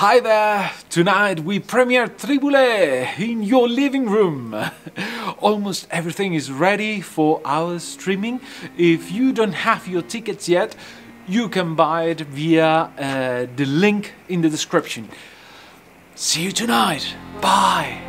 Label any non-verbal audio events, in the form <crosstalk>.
Hi there! Tonight we premiere Triboulet in your living room. <laughs> Almost everything is ready for our streaming. If you don't have your tickets yet, you can buy it via uh, the link in the description. See you tonight. Bye!